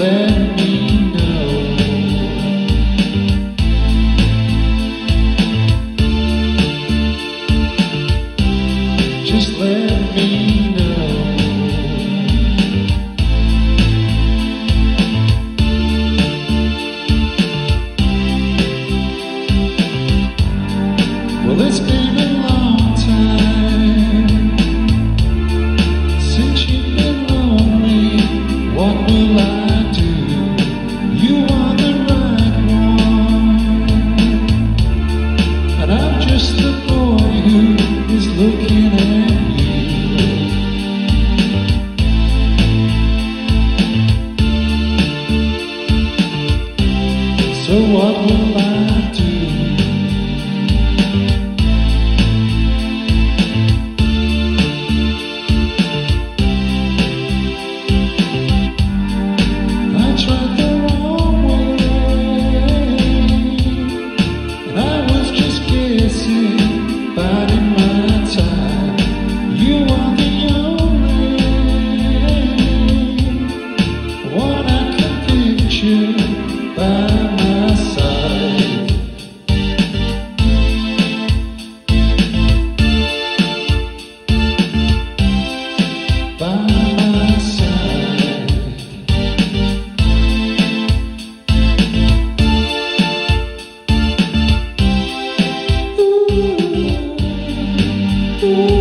let me know. Just let me know. It's been you walking me. Oh.